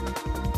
Bye.